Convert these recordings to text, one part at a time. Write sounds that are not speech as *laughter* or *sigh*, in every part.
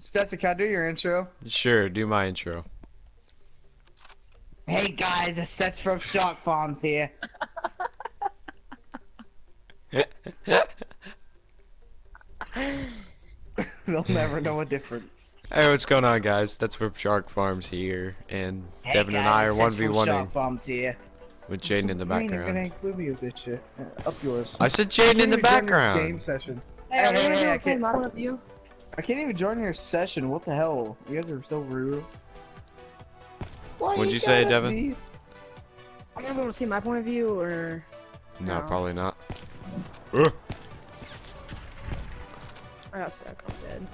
Stetson, can I do your intro? Sure, do my intro. Hey guys, it's Stetson from Shark Farms here. *laughs* They'll never know a difference. Hey, what's going on, guys? That's from Shark Farms here, and Hey Devin and I are guys, one Stetson v from one Shark Farms here. with Jaden in the background. You ain't gonna include me with this shit. Uh, Up yours. I said Jaden in the Can't even join this Game background. session. Hey, Hey, are we hey, gonna hey, do I a play can't- model of you? I can't even join your session. What the hell? You guys are so rude. Why What'd you say, Devin? be- I'm gonna be able to see my point of view, or No, No. probably not. I got stuck. I'm dead.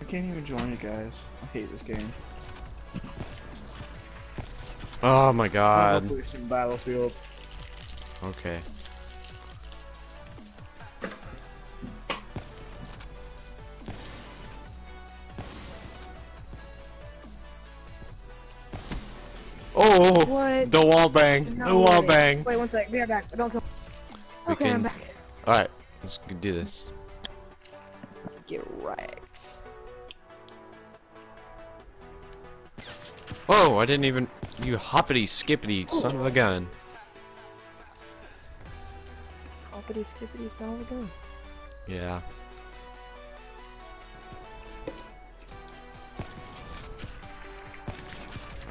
I can't even join you guys. I hate this game. Oh my god. play some Battlefield. Okay. The wall bang, the wall way. bang. Wait one sec. Be right back. Don't kill. We Okay, I'm back. All right, let's do this. Get right. Oh, I didn't even. You hoppity skippity son of a gun. Hoppity skippity son of a gun. Yeah.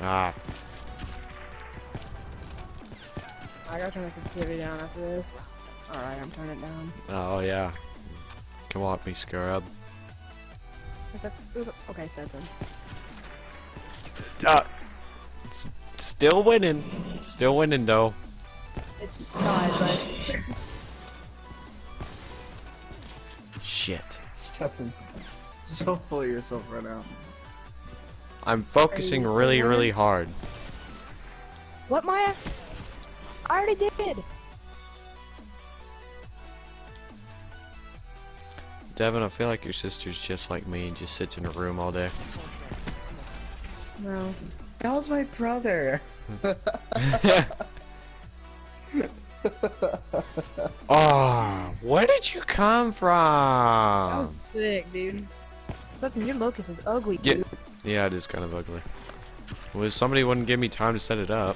Ah, I gotta turn the sensitivity down after this. Alright, I'm turning it down. oh yeah. Come on, me scrub. Is that, it was, okay, Stetson. Uh, s- still winning. Still winning though. It's tied, but Shit. Stetson. So full of yourself right now. I'm focusing really, really hard. what, Maya? I already did. Devin, I feel like your sister's just like me and just sits in her room all day. No. That was my brother. *laughs* oh, where did you come That from? was sick, dude. Something your locust is ugly, Yeah. dude. Yeah, it is kind of ugly. Well, somebody wouldn't give me time to set it up.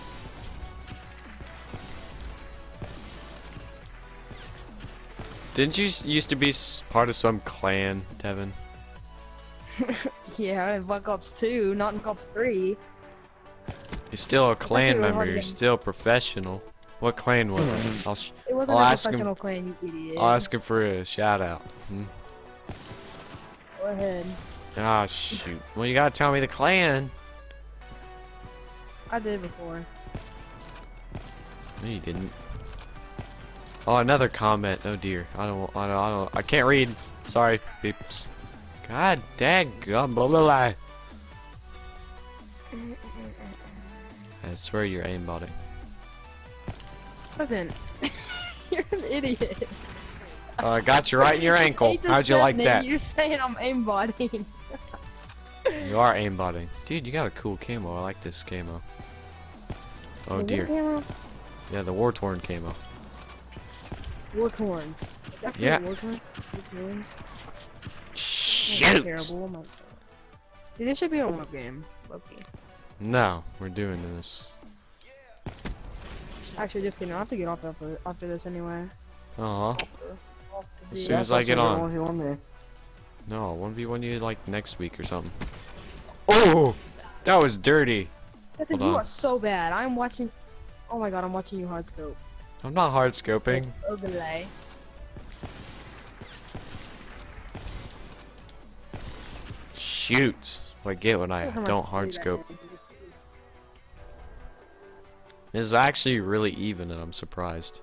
Didn't you used to be part of some clan, Devin? *laughs* Yeah, in Black Ops 2, not in Ops 3. You're still a clan member. You're again. still professional. What clan was it? I'll, sh It wasn't I'll a ask him- clan, you idiot. I'll ask him for a shout out. Hmm? Go ahead. Ah, shoot. Well, you gotta tell me the clan. I did before. No, you didn't. Oh, another comment. Oh dear. I don't. I don't. I don't. I can't read. Sorry, peeps. God dang. Blah blah blah. blah. I swear you're aimbotting. Listen, *laughs* you're an idiot. Oh, I got you right in your *laughs* ankle. How'd you like that? You're saying I'm aimbotting. You are aimbotting. Dude, you got a cool camo. I like this camo. Oh dear. Yeah, the war torn camo. War torn. Yeah. war torn. War Shoot! Terrible. Oh my Dude, this should be a warm-up game. Loki. No, we're doing this. Actually, just kidding. I have to get off after, after this anyway. Uh huh. As soon as I get on. He won me. No, 1v1 you like next week or something. Oh! That was dirty. That's it. Hold You on. are so bad. I'm watching. Oh my god, I'm watching you hard scope. I'm not hard scoping. Ugly. Shoot. What I get when I Look how much don't hard scope. is actually really even and I'm surprised.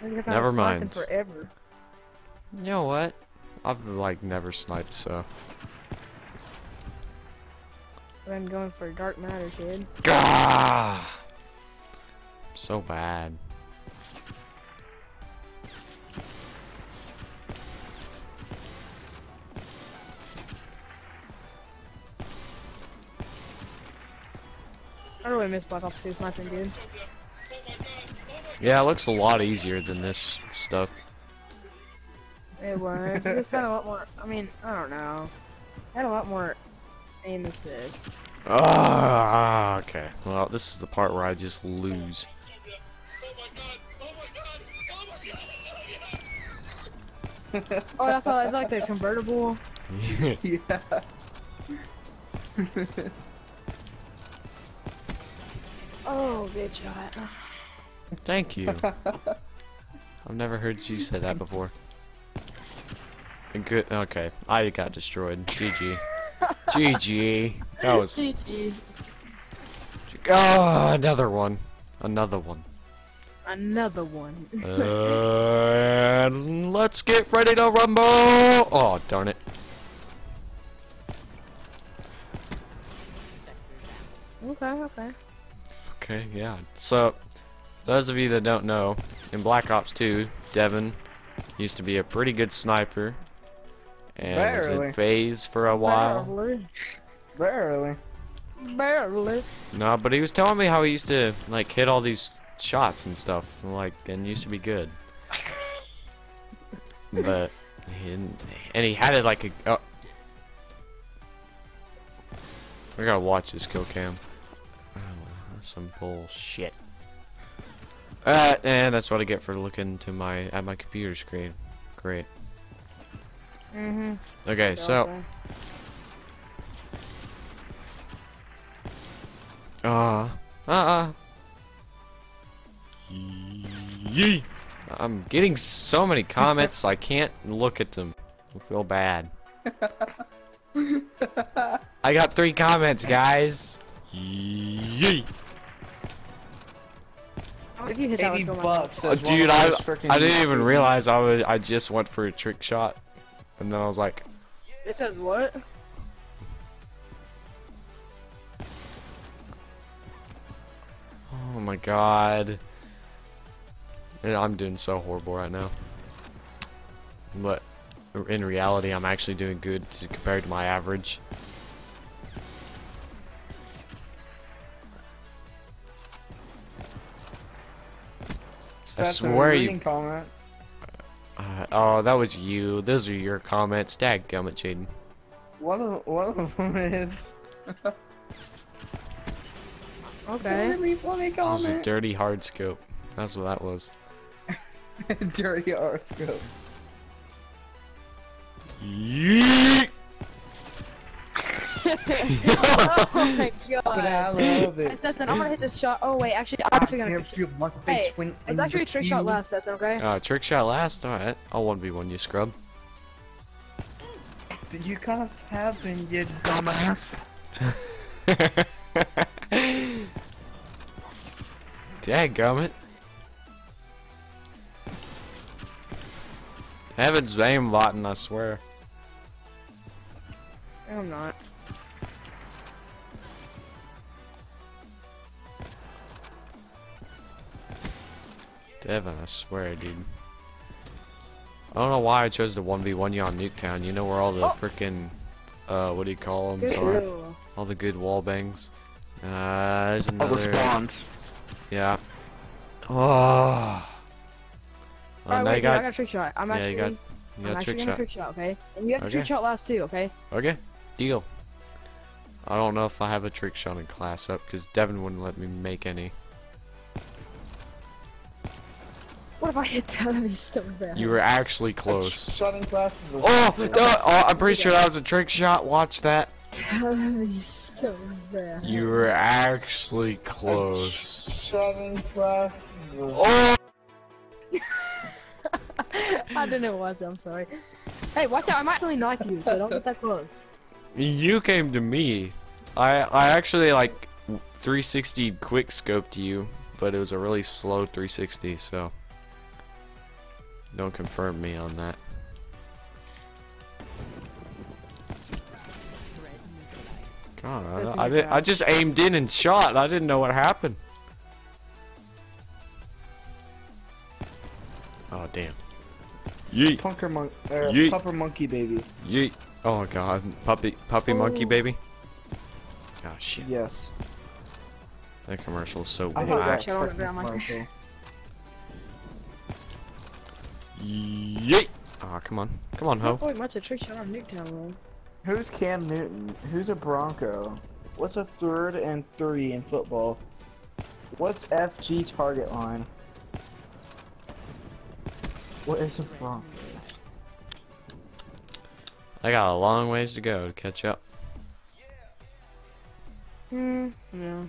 I think I've Never not sniped him mind. Forever. You know what? I've like never sniped so. I'm going for dark matter, kid. Gah! So bad. I really miss Black Ops 2 sniping, dude. Yeah, it looks a lot easier than this stuff. It was. It just had a lot more. I mean, I don't know. It had a lot more aim assist. Ah, okay. Well, this is the part where I just lose. Oh, that's all. It's like the convertible. *laughs* yeah. Oh, good shot. Thank you. *laughs* I've never heard you say that before. Good. Okay, I got destroyed. GG. GG. That *laughs* was. GG. Oh, another one. Another one. Another one. Uh, *laughs* and let's get ready to rumble. Oh, darn it. okay, okay. Okay, yeah. So, those of you that don't know, in Black Ops 2, Devin used to be a pretty good sniper. And was in FaZe for a while. Barely. Barely. Barely. No, but he was telling me how he used to like hit all these shots and stuff, like, and used to be good. *laughs* but he didn't, and he had it like a. Oh. I gotta watch this kill cam. Oh, some bullshit. Uh, and that's what I get for looking to my at my computer screen. Great. Mm-hmm. Okay, so. Uh, uh-uh. Yee. I'm getting so many comments, I can't look at them. I feel bad. *laughs* I got three comments, guys. Yee. How you hit that 80 bucks. Oh, dude, I, I didn't even realize I was I just went for a trick shot, and then I was like, "This says what? Oh my god. I'm doing so horrible right now. But in reality, I'm actually doing good compared to my average. That's a swear you- Comment. Uh, oh, that was you. Those are your comments. Dadgummit, Jaden. One of one of them is *laughs* Okay. a really funny It was a dirty hard scope. That's what that was. *laughs* Dirty hard scope. Yeet! *laughs* oh my But I god. love it. Stetson, I'm gonna hit this shot. Oh wait, actually, I'm I actually gonna. can't feel my face Hey, when It's actually a trick shot last, Stetson. Okay. Uh, trick shot last? Alright. I'll 1v1 you, scrub. You kind of have been, you dumbass. *laughs* Dadgummit. Heaven's aimbotting, I swear. I'm not. Devin, I swear, dude. I don't know why I chose the 1v1 you on Nuketown. You know where all the Oh. frickin' uh, what do you call them? Sorry. All the good wall bangs. Uh, there's All the spawns. Yeah. Oh. Oh, Alright, wait, you dude, I got, got a trick shot. I'm yeah, actually. you got, you I'm got trick gonna shot. trick shot, okay? And you have to Okay. trick shot last too, okay? Okay, deal. I don't know if I have a trick shot in class up because Devin wouldn't let me make any. What if I hit that? That'd be so bad. You were actually close. Shotting classes. was- Oh, *laughs* duh, oh, I'm pretty sure that was a trick shot. Watch that. That'd be so bad. You were actually close. Classes. *laughs* was- Oh! I don't watch it, I'm sorry. Hey, watch out, I'm actually knife you, so don't get that close. You came to me. I I actually like 360 quick scoped you, but it was a really slow 360, so don't confirm me on that. God, I, I, did, I just aimed in and shot. I didn't know what happened. Oh damn! Yeet! Punker monk, er, Yeet. pupper monkey baby. Yeet! Oh god, puppy, puppy, monkey Oh. baby. Oh shit! Yes. That commercial is so I whack. hate thought that actually I wanna frickin' grab commercial. Yeet! Oh come on. Come on, Not Ho. really much a trick shot on Nuketown though. Who's Cam Newton? Who's a Bronco? What's a third and three in football? What's FG target line? What is a Bronco? I got a long ways to go to catch up. Hmm. Yeah.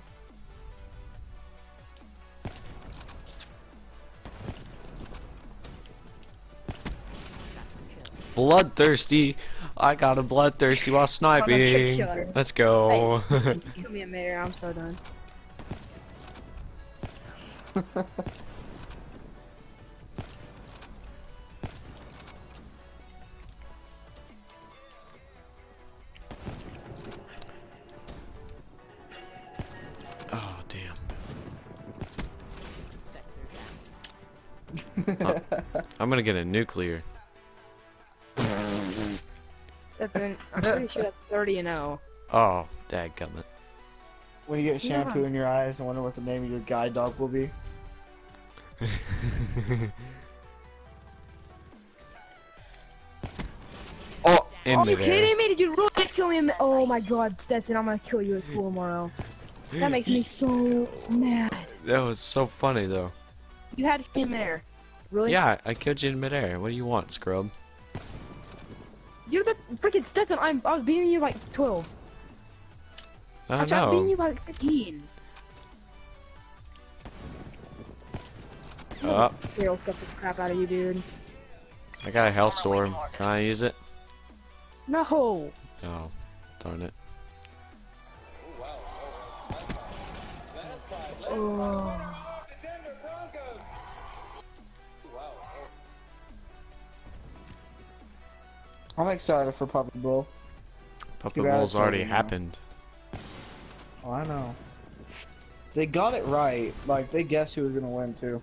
Bloodthirsty. I got a bloodthirsty while *laughs* sniping. Let's go. *laughs* Kill me a mayor. I'm so done. oh damn. *laughs* I'm gonna get a nuclear. That's in. I'm *laughs* pretty sure that's 30 and 0. Oh, dadgummit. when you get Yeah. shampoo in your eyes, I wonder what the name of your guide dog will be. *laughs* oh, in Are you midair. kidding me? Did you really just kill me? in- Oh my god, Stetson, I'm gonna kill you at school tomorrow. That makes me so mad. That was so funny though. You had him there. Really? Yeah, I killed you in midair. What do you want, scrub? You're the freaking Stetson. I'm. I was beating you by 12. I don't Actually, I was beating you by 15. Uh. Oh, Carol scuffed the crap out of you, dude. I got a hellstorm. Can I use it? No. Oh, darn it. Oh. I'm excited for Puppy Bowl. Puppet Too Bowl's already over now. Uh, happened. Oh, I know. They got it right. Like they guessed who was gonna win too.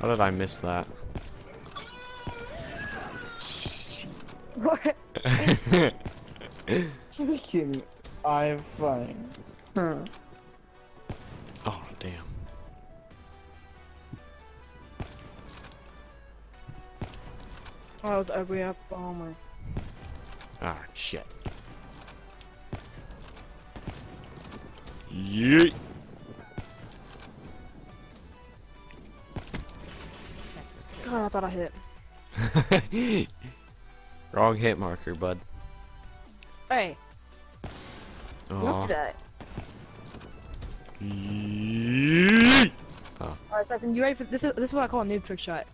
How did I miss that? What? *laughs* *laughs* Freaking I'm funny. Huh. oh, damn. Oh, I was ugly up. Oh my. Ah, shit. Yeet. God, I thought I hit. *laughs* Wrong hit marker, bud. Hey, you don't see that. Yeet. Alright, Stetson, you ready for this? Is this is what I call a noob trick shot.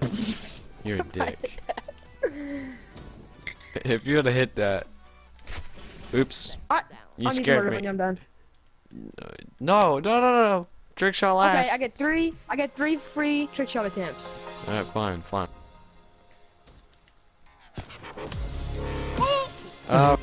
*laughs* You're a *laughs* dick. if you would have hit that. Oops. I, You I'm scared me. I'm done. No, no, no, no, no. Trick shot last. Okay, I get three. I get three free trick shot attempts. Alright, fine, fine. Uh,